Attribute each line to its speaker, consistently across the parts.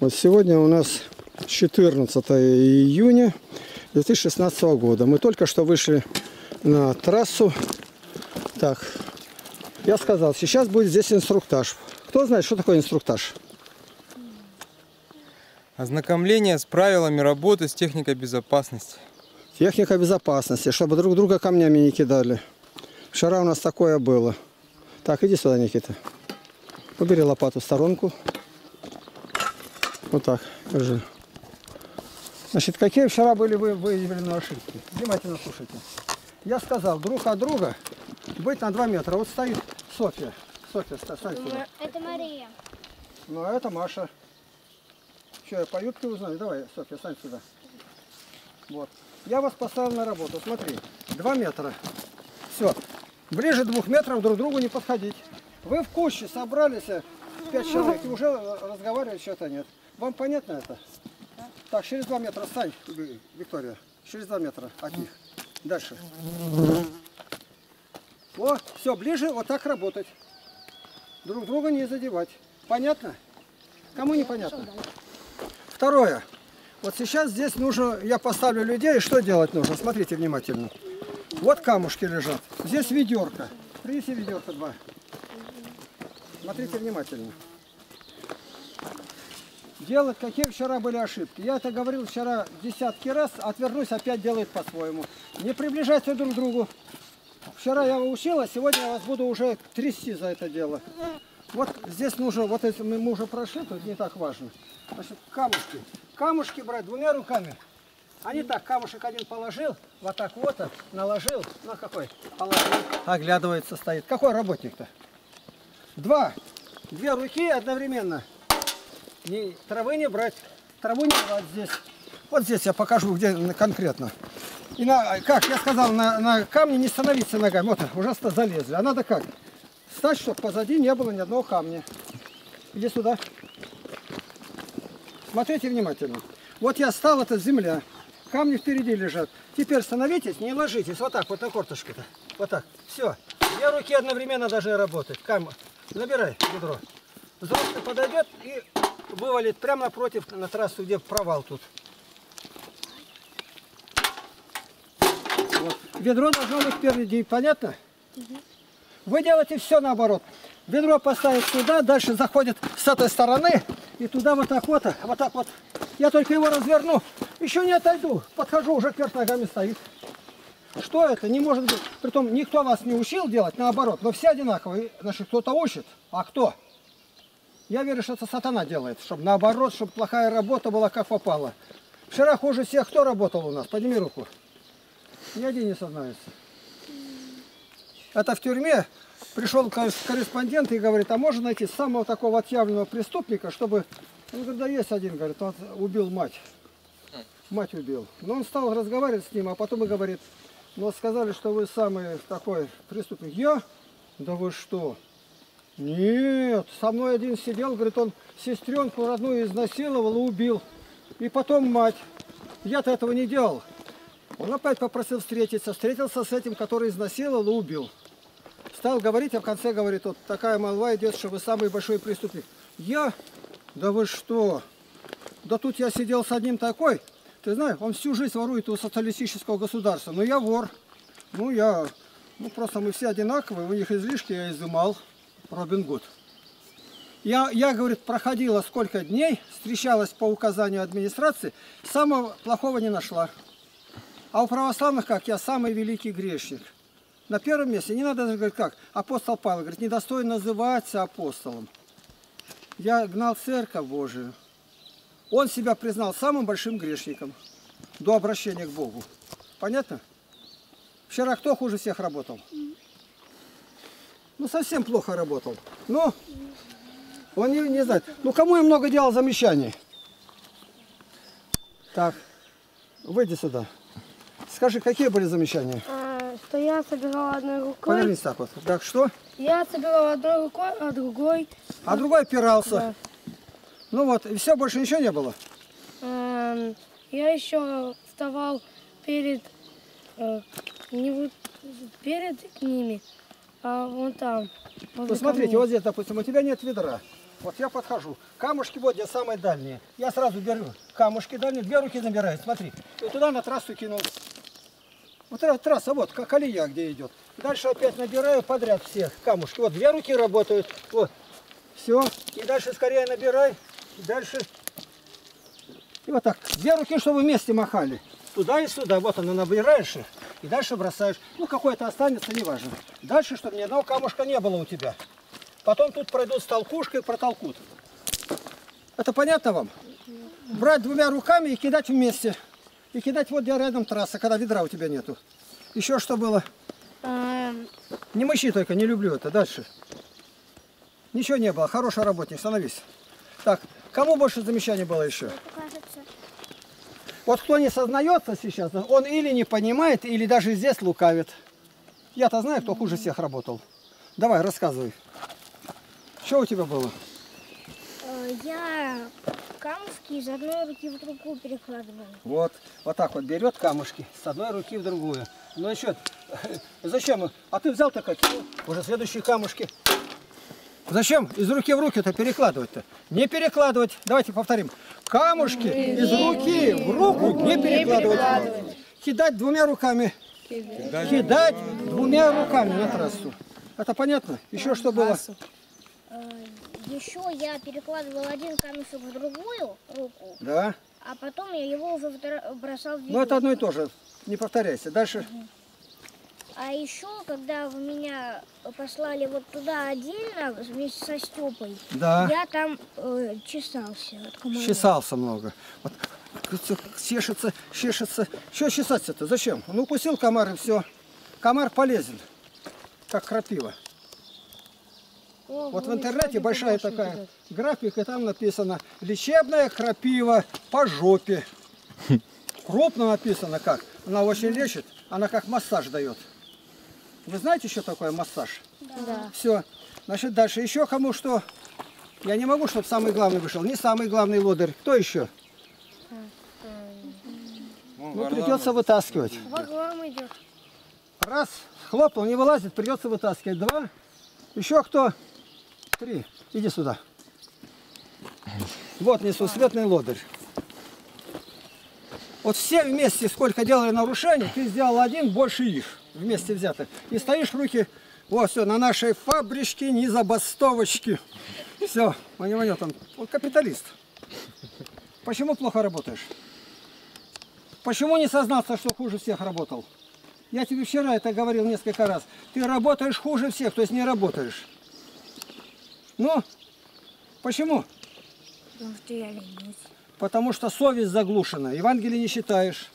Speaker 1: Вот сегодня у нас 14 июня 2016 года. Мы только что вышли на трассу. Так, я сказал, сейчас будет здесь инструктаж. Кто знает, что такое инструктаж?
Speaker 2: Ознакомление с правилами работы с техникой безопасности.
Speaker 1: Техника безопасности, чтобы друг друга камнями не кидали. Вчера у нас такое было. Так, иди сюда, Никита. Убери лопату в сторонку. Вот так, держи. Значит, какие вчера были вы выявлены ошибки? Внимательно слушайте. Я сказал, друг от друга быть на 2 метра. Вот стоит Софья. Софья, ста- стань сюда.
Speaker 3: Это Мария.
Speaker 1: Ну, а это Маша. Что, я по юбке узнаю? Давай, Софья, стань сюда. Вот. Я вас поставил на работу. Смотри, 2 метра. Все. Ближе двух метров друг к другу не подходить. Вы в куще собрались, э, пять человек, и уже э, разговаривать что-то нет. Вам понятно это? Так, через два метра стань, Ви- Виктория. Через два метра от них. Дальше. О, все, ближе вот так работать. Друг друга не задевать. Понятно? Кому не понятно? Второе. Вот сейчас здесь нужно, я поставлю людей, что делать нужно? Смотрите внимательно. Вот камушки лежат. Здесь ведерко. Принеси ведерко два. Смотрите внимательно. Делать, какие вчера были ошибки. Я это говорил вчера десятки раз, отвернусь, опять делает по-своему. Не приближайте друг к другу. Вчера я вас учил, а сегодня я вас буду уже трясти за это дело. Вот здесь нужно, вот если мы мы уже прошли, тут не так важно. Значит, камушки. Камушки брать двумя руками. Они так, камушек один положил, вот так вот, а, наложил, на какой? Положил, оглядывается, стоит. Какой работник-то? Два. Две руки одновременно. Не, травы не брать. Траву не брать здесь. Вот здесь я покажу, где конкретно. И на, как я сказал, на, на камне не становиться ногами. Вот, ужасно залезли. А надо как? Стать, чтобы позади не было ни одного камня. Иди сюда. Смотрите внимательно. Вот я стал, это земля. Камни впереди лежат. Теперь становитесь, не ложитесь. Вот так, вот на корточку-то. Вот так. Все. Две руки одновременно должны работать. Кам... Забирай ведро. Взрослый подойдет и вывалит прямо напротив на трассу, где провал тут. Вот. Ведро должно быть впереди, понятно? Вы делаете все наоборот. Ведро поставить сюда, дальше заходит с этой стороны и туда вот так вот, вот так вот. Я только его разверну, еще не отойду, подхожу, уже кверх ногами стоит. Что это? Не может быть. Притом никто вас не учил делать, наоборот, но все одинаковые. Значит, кто-то учит, а кто? Я верю, что это сатана делает, чтобы наоборот, чтобы плохая работа была как попало. Вчера хуже всех кто работал у нас? Подними руку. Ни один не сознается. Это в тюрьме пришел ко- корреспондент и говорит, а можно найти самого такого отъявленного преступника, чтобы... Он говорит, да есть один, говорит, он убил мать. Мать убил. Но он стал разговаривать с ним, а потом и говорит, ну сказали, что вы самый такой преступник. Я? Да вы что? Нет, со мной один сидел, говорит, он сестренку родную изнасиловал и убил. И потом мать. Я-то этого не делал. Он опять попросил встретиться, встретился с этим, который изнасиловал и убил. Стал говорить, а в конце говорит, вот такая молва идет, что вы самый большой преступник. Я? Да вы что? Да тут я сидел с одним такой. Ты знаешь, он всю жизнь ворует у социалистического государства. Но я вор. Ну, я... Ну, просто мы все одинаковые, у них излишки я изымал. Робин Гуд. Я, я, говорит, проходила сколько дней, встречалась по указанию администрации, самого плохого не нашла. А у православных как? Я самый великий грешник. На первом месте, не надо даже говорить как, апостол Павел говорит, недостоин называться апостолом. Я гнал церковь Божию. Он себя признал самым большим грешником до обращения к Богу. Понятно? Вчера кто хуже всех работал? Ну, совсем плохо работал. Ну, он не, не знает. Ну, кому я много делал замечаний? Так, выйди сюда. Скажи, какие были замечания?
Speaker 3: А, что я собирала одной рукой.
Speaker 1: Повернись так вот. Так, что?
Speaker 3: Я собирала одной рукой, а другой.
Speaker 1: А другой опирался.
Speaker 3: Да.
Speaker 1: Ну вот, и все, больше ничего не было.
Speaker 3: Эм, я еще вставал перед, э, не перед ними, а вон там.
Speaker 1: Ну, смотрите,
Speaker 3: камней.
Speaker 1: вот здесь, допустим, у тебя нет ведра. Вот я подхожу. Камушки вот где самые дальние. Я сразу беру камушки дальние, две руки набираю. Смотри. И туда на трассу кинул. Вот эта трасса, вот, как колея, где идет. Дальше опять набираю подряд всех камушки. Вот две руки работают. Вот. Все. И дальше скорее набирай. И дальше. И вот так. Две руки, чтобы вместе махали. Туда и сюда. Вот она набираешь. их, И дальше бросаешь. Ну, какой-то останется, неважно. Дальше, чтобы ни одного камушка не было у тебя. Потом тут пройдут с толкушкой, протолкут. Это понятно вам? Брать двумя руками и кидать вместе. И кидать вот где рядом трасса, когда ведра у тебя нету. Еще что было?
Speaker 3: Эм,
Speaker 1: Не мыщи только, не люблю это. Дальше. Ничего не было. Хороший работник, становись. Так, кому больше замечаний было еще? Вот кто не сознается сейчас, он или не понимает, или даже здесь лукавит. Я-то знаю, кто хуже всех работал. Давай, рассказывай. Что у тебя было?
Speaker 3: э, я камушки из одной руки в другую перекладывал.
Speaker 1: Вот, вот так вот берет камушки с одной руки в другую. Ну что, зачем? А ты взял только кинул, уже следующие камушки. Зачем из руки в руки-то перекладывать-то? Не перекладывать. Давайте повторим. Камушки из руки в руку не перекладывать. Кидать двумя руками. Кидать двумя руками на трассу. Это понятно? Еще что было?
Speaker 3: Еще я перекладывал один камешек в другую руку,
Speaker 1: Да.
Speaker 3: а потом я его уже бросал в
Speaker 1: Ну это одно и то же. Не повторяйся. Дальше.
Speaker 3: А еще, когда вы меня послали вот туда отдельно вместе со Степой,
Speaker 1: Да.
Speaker 3: я там э, чесался от комаров.
Speaker 1: Чесался много. Вот, чешется, чешется. Что чесаться-то? Зачем? Он укусил комар и все. Комар полезен, как крапива.
Speaker 3: О,
Speaker 1: Вот в интернете большая такая
Speaker 3: идет.
Speaker 1: графика, там написано лечебная крапива по жопе. Крупно написано как. Она очень лечит, она как массаж дает. Вы знаете, что такое массаж?
Speaker 3: Да.
Speaker 1: Все. Значит, дальше еще кому что? Я не могу, чтобы самый главный вышел. Не самый главный лодырь. Кто еще? Ну, придется вытаскивать.
Speaker 3: Варлам идет.
Speaker 1: Раз, хлопнул, не вылазит, придется вытаскивать. Два. Еще кто? Три. Иди сюда. Вот несу светный лодырь. Вот все вместе, сколько делали нарушений, ты сделал один, больше их вместе взятых. И стоишь руки, вот все, на нашей фабричке, не забастовочки. Все, нет, он, он капиталист. Почему плохо работаешь? Почему не сознался, что хуже всех работал? Я тебе вчера это говорил несколько раз. Ты работаешь хуже всех, то есть не работаешь. Ну, почему?
Speaker 3: Потому что я ленюсь.
Speaker 1: Потому что совесть заглушена. Евангелие не читаешь.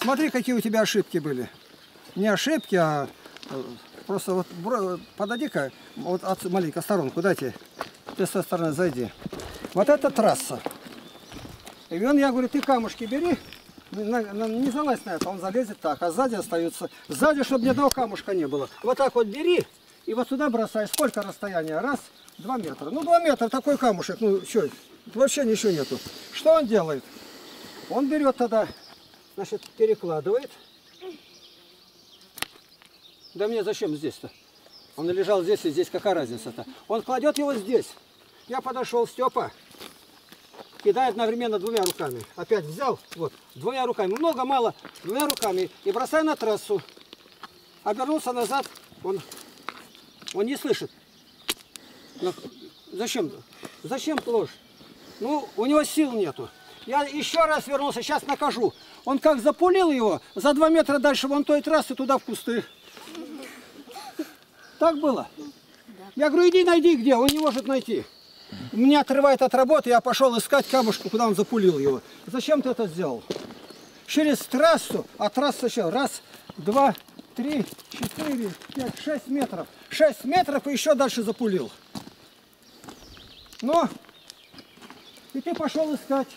Speaker 1: Смотри, какие у тебя ошибки были. Не ошибки, а э, просто вот подойди-ка, вот от, маленько сторонку, дайте. Ты со стороны зайди. Вот это трасса. И он, я говорю, ты камушки бери, не залазь на это, он залезет так, а сзади остаются. Сзади, чтобы ни одного камушка не было. Вот так вот бери и вот сюда бросай. Сколько расстояние? Раз, два метра. Ну, два метра, такой камушек. Ну, что, вообще ничего нету. Что он делает? Он берет тогда, значит, перекладывает. Да мне зачем здесь-то? Он лежал здесь и здесь, какая разница-то? Он кладет его здесь. Я подошел, Степа, кидает одновременно двумя руками. Опять взял, вот, двумя руками. Много, мало, двумя руками. И бросай на трассу. Обернулся назад, он, он не слышит. Ну, зачем? Зачем ложь? Ну, у него сил нету. Я еще раз вернулся, сейчас накажу. Он как запулил его, за два метра дальше вон той трассы, туда в кусты. Так было? Я говорю, иди найди где, он не может найти. Меня отрывает от работы, я пошел искать камушку, куда он запулил его. Зачем ты это сделал? Через трассу, а трасса еще раз, два, три, четыре, пять, шесть метров. Шесть метров и еще дальше запулил. Ну, и ты пошел искать.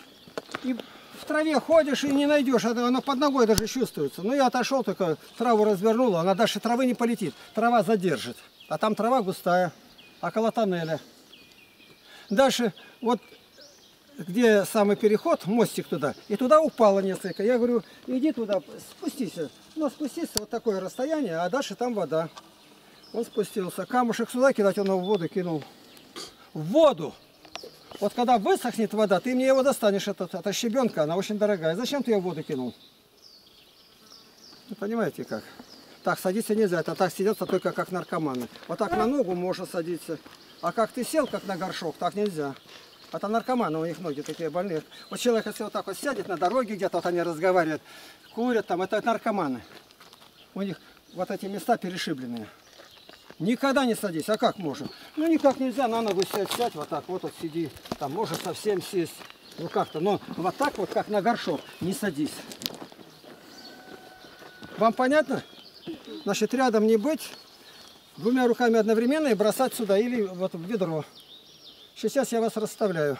Speaker 1: И в траве ходишь и не найдешь, она под ногой даже чувствуется. Ну, я отошел, только траву развернул, она дальше травы не полетит. Трава задержит. А там трава густая, около тоннеля. Дальше, вот где самый переход, мостик туда, и туда упало несколько. Я говорю, иди туда, спустись. Ну, спустись вот такое расстояние, а дальше там вода. Он спустился. Камушек сюда кидать, он его в воду кинул. в воду. Вот когда высохнет вода, ты мне его достанешь, этот, это щебенка, она очень дорогая. Зачем ты ее в воду кинул? Вы понимаете как? Так садиться нельзя, это так сидеться только как наркоманы. Вот так на ногу можно садиться. А как ты сел, как на горшок, так нельзя. Это наркоманы, у них ноги такие больные. Вот человек, если вот так вот сядет на дороге где-то, вот они разговаривают, курят там, это наркоманы. У них вот эти места перешибленные. Никогда не садись. А как можно? Ну никак нельзя, на ногу сядь, сядь вот так, вот вот сиди. Там можно совсем сесть. Ну как-то, но вот так вот, как на горшок, не садись. Вам понятно? Значит, рядом не быть, двумя руками одновременно и бросать сюда или вот в ведро. Сейчас я вас расставляю.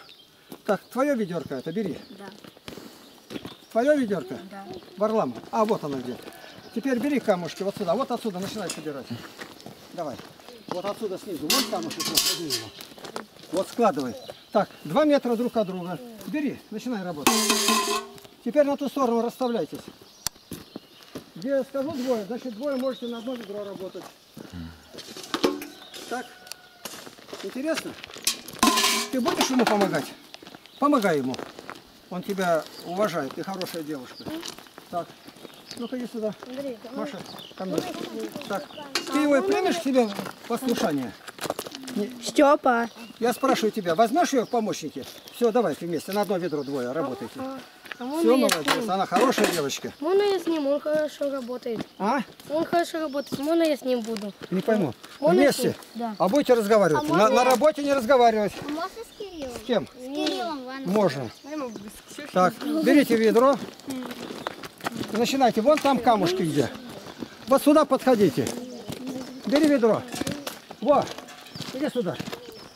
Speaker 1: Так, твое ведерко это бери.
Speaker 3: Да.
Speaker 1: Твое ведерко?
Speaker 3: Да.
Speaker 1: Варлам. А, вот оно где. Теперь бери камушки вот сюда. Вот отсюда начинай собирать. Давай. Вот отсюда снизу. Вот камушек. Вот, возьми его. Вот складывай. Так, два метра друг от друга. Бери, начинай работать. Теперь на ту сторону расставляйтесь. Где скажу двое, значит двое можете на одно ведро работать. Так. Интересно? Ты будешь ему помогать? Помогай ему. Он тебя уважает, ты хорошая девушка. Так. Ну-ка иди сюда.
Speaker 3: Андрей,
Speaker 1: Маша, ко мне. Так. Ты его примешь к себе послушание?
Speaker 4: Степа.
Speaker 1: Я спрашиваю тебя, возьмешь ее в помощники? Все, давайте вместе, на одно ведро двое работайте.
Speaker 4: А
Speaker 1: Все,
Speaker 4: можно я с
Speaker 1: молодец, она хорошая девочка.
Speaker 4: Можно я с ним? Он хорошо работает.
Speaker 1: А?
Speaker 4: Он хорошо работает. Можно я с ним буду?
Speaker 1: Не пойму.
Speaker 4: Можно
Speaker 1: Вместе?
Speaker 4: Да.
Speaker 1: А будете разговаривать?
Speaker 3: А
Speaker 1: на,
Speaker 3: можно
Speaker 1: на
Speaker 3: я-
Speaker 1: работе не разговаривать.
Speaker 3: А можно с Кириллом?
Speaker 1: С кем?
Speaker 3: С Кириллом ванну.
Speaker 1: Можно. Так, берите ведро. И Начинайте. Вон там камушки где. Вот сюда подходите. Бери ведро. Во, иди сюда.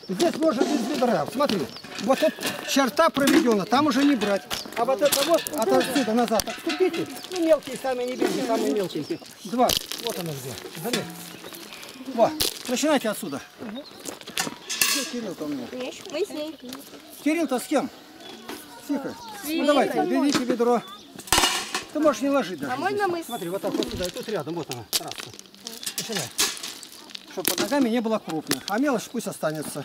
Speaker 1: Здесь можно без ведра. Смотри. Вот тут черта проведена, там уже не брать. А вот это вот от отсюда назад отступите. Ну, мелкие сами не берите, самые мелкие. Два. Вот оно где. Заметь. Во, начинайте отсюда. Где Кирилл-то у меня?
Speaker 4: Мы с ним.
Speaker 1: Кирилл-то с кем? Тихо. Ну давайте, берите ведро. Ты можешь не ложить даже.
Speaker 4: А можно мы
Speaker 1: Смотри, вот так вот сюда, и тут рядом, вот она, трасса. Начинай. Чтобы под ногами не было крупных. А мелочь пусть останется.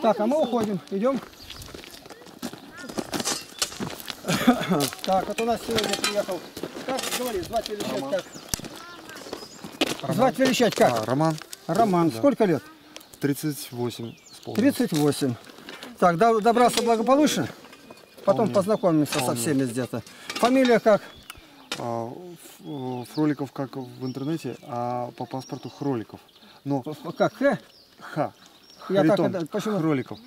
Speaker 1: так, а мы уходим. Идем. так, вот у нас сегодня приехал. Как говори, звать величать как? Звать величать как?
Speaker 5: А, Роман,
Speaker 1: Роман. Сколько лет?
Speaker 5: 38 исполнилось.
Speaker 1: 38. Так, до- добрался благополучно? Потом
Speaker 5: Вполне.
Speaker 1: познакомимся со
Speaker 5: Вполне.
Speaker 1: всеми где-то. Фамилия как?
Speaker 5: А, э, Фроликов как в интернете, а по паспорту Хроликов. Но
Speaker 1: Как? Х?
Speaker 5: Ха.
Speaker 1: Я так
Speaker 5: Харитон
Speaker 1: это- почему?
Speaker 5: Хроликов.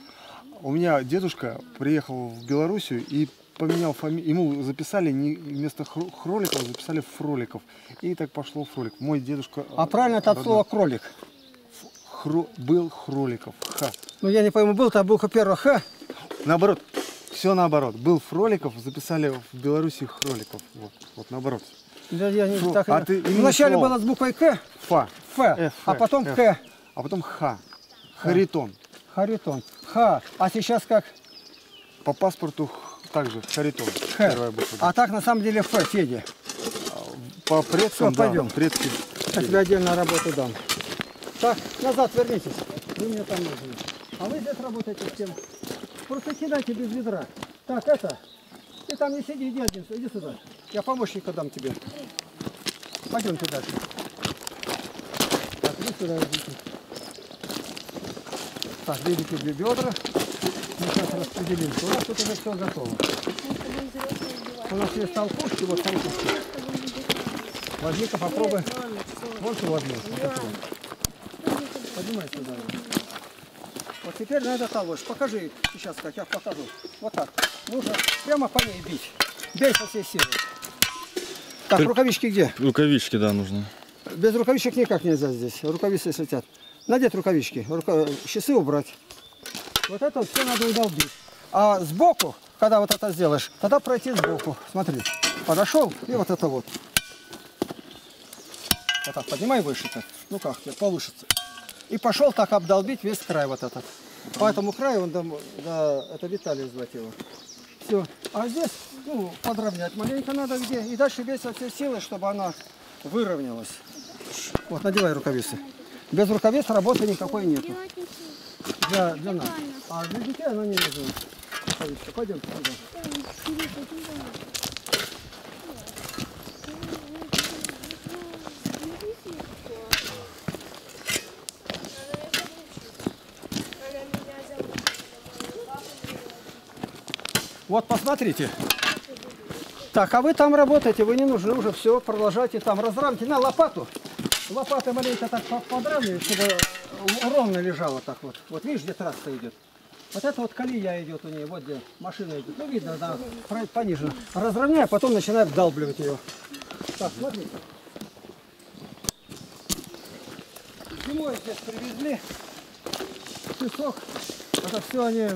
Speaker 5: У меня дедушка приехал в Белоруссию и поменял фамилию. Ему записали не вместо Хро- Хроликов, записали Фроликов. И так пошло Фролик. Мой дедушка...
Speaker 1: А правильно это от слова кролик.
Speaker 5: Хро- был Хроликов. Ха.
Speaker 1: Ну я не пойму, был-то буква первая Х.
Speaker 5: Наоборот. Все наоборот. Был Фроликов, записали в Беларуси Хроликов. Вот, вот наоборот.
Speaker 1: Да я не
Speaker 5: Фу,
Speaker 1: так.
Speaker 5: а ты
Speaker 1: Вначале
Speaker 5: слово.
Speaker 1: было с буквой К,
Speaker 5: Фа.
Speaker 1: Ф,
Speaker 5: Ф,
Speaker 1: а потом
Speaker 5: Ф.
Speaker 1: Х.
Speaker 5: А потом Ха. Харитон.
Speaker 1: Харитон. Х. А сейчас как?
Speaker 5: По паспорту х- также Харитон.
Speaker 1: Х. А так на самом деле Ф, Федя.
Speaker 5: По предкам,
Speaker 1: Всё,
Speaker 5: да,
Speaker 1: пойдем.
Speaker 5: предки.
Speaker 1: Я тебе отдельно работу дам. Так, назад вернитесь. Вы мне там нужны. А вы здесь работаете с кем? Просто кидайте без ведра. Так, это. Ты там не сиди, иди один, иди сюда. Я помощника дам тебе. Пойдемте дальше. Так, иди сюда, идите. Так, берите две бедра. Мы сейчас распределим. У нас тут уже все готово. У нас есть толкушки, вот толкушки. Возьми-ка, попробуй. Что возьми. Вот. Поднимай сюда. Вот теперь надо толочь. Покажи сейчас, как я покажу. Вот так. Нужно прямо по ней бить. Бей со всей силы. Так, рукавички где?
Speaker 6: Рукавички, да, нужно.
Speaker 1: Без рукавичек никак нельзя здесь. Рукавицы слетят. Надеть рукавички, рука... часы убрать. Вот это все надо удолбить. А сбоку, когда вот это сделаешь, тогда пройти сбоку. Смотри, подошел и вот это вот. Вот так, поднимай выше так. Ну как, тебе получится. И пошел так обдолбить весь край вот этот. По этому краю он, дом- да, это Виталий звать его. Все. А здесь, ну, подровнять маленько надо где. И дальше бей со всей силы, чтобы она выровнялась. Вот, надевай рукавицы. Без рукавиц работы никакой нету. Для, для нас. А для детей она не нужна. Пойдемте, пойдемте Вот посмотрите. Так, а вы там работаете, вы не нужны уже, все, продолжайте там, разрамьте на лопату. Лопата маленько так по- подравнивай, чтобы ровно лежала так вот. Вот видишь, где трасса идет. Вот это вот колея идет у нее, вот где машина идет. Ну, видно, да, понижена. Разровняй, а потом начинай вдалбливать ее. Так, смотрите. Зимой здесь привезли песок. Это все они,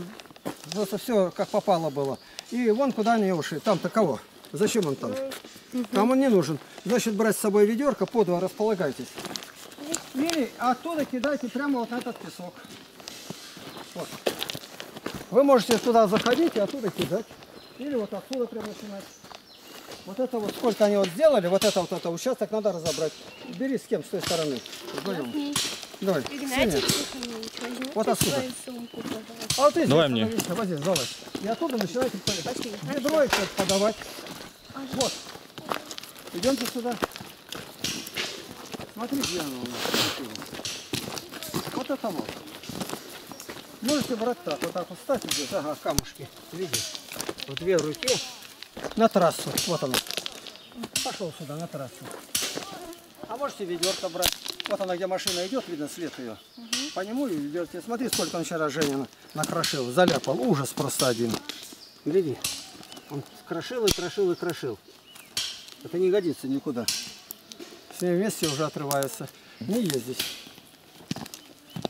Speaker 1: просто все как попало было. И вон куда они ушли. Там таково. Зачем он там? Там он не нужен. Значит, брать с собой ведерко, по два располагайтесь. Или оттуда кидайте прямо вот на этот песок. Вот. Вы можете туда заходить и оттуда кидать. Или вот отсюда прямо начинать. Вот это вот сколько они вот сделали, вот это вот это участок надо разобрать. Бери с кем с той стороны. Вдвоем. Давай. Сеня. Вот отсюда. А вот ты
Speaker 6: Давай мне.
Speaker 1: Вот здесь, давай. И оттуда начинайте ведро подавать. Вот. Идемте сюда. Смотри, где оно у нас. Вот это вот. Можете брать так, вот так вот ставьте здесь, ага, камушки. Видишь? В две руки на трассу. Вот оно. Пошел сюда, на трассу. А можете ведерко брать. Вот она, где машина идет, видно след ее. По нему и ведете. Смотри, сколько он вчера Женя на- накрошил, заляпал. Ужас просто один. Гляди. Он крошил и крошил и крошил. Это не годится никуда. С ним вместе уже отрывается. Не ездить.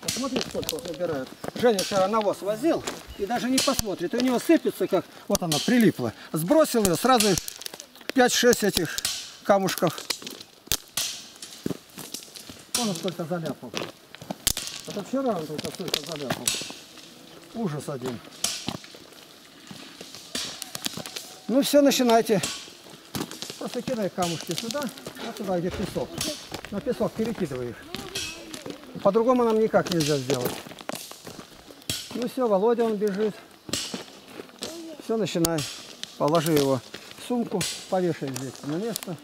Speaker 1: Посмотри, сколько вот набирают. Женя вчера навоз возил и даже не посмотрит. У него сыпется, как вот она прилипла. Сбросил ее, сразу 5-6 этих камушков. Он сколько заляпал. Это вчера он только столько заляпал. Ужас один. Ну все, начинайте. Просто кидай камушки сюда, а туда, где песок. На песок перекидывай их. По-другому нам никак нельзя сделать. Ну все, Володя он бежит. Все, начинай. Положи его в сумку, повешай здесь на место.